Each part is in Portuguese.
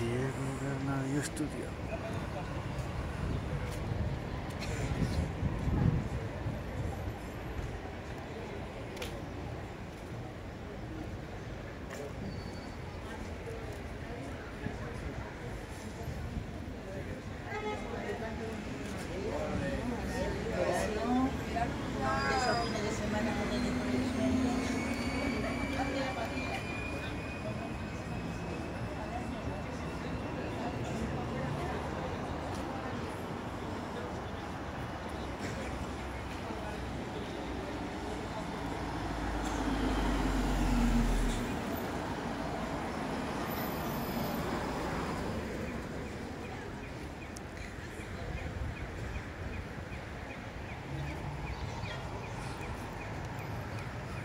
que no era estudiado.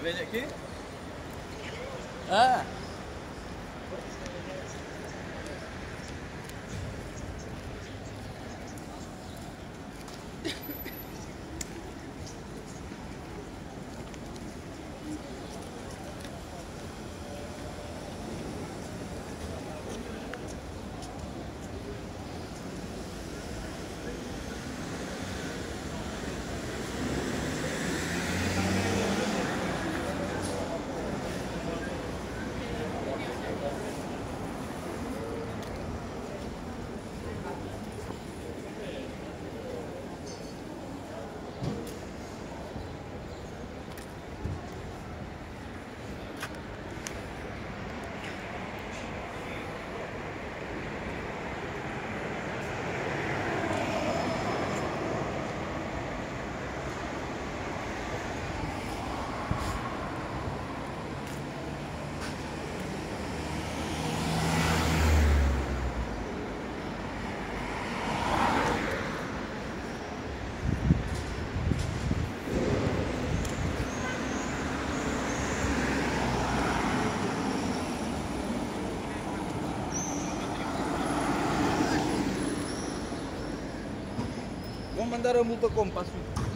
Tá vendo aqui? Ah! mandar a multa como para a?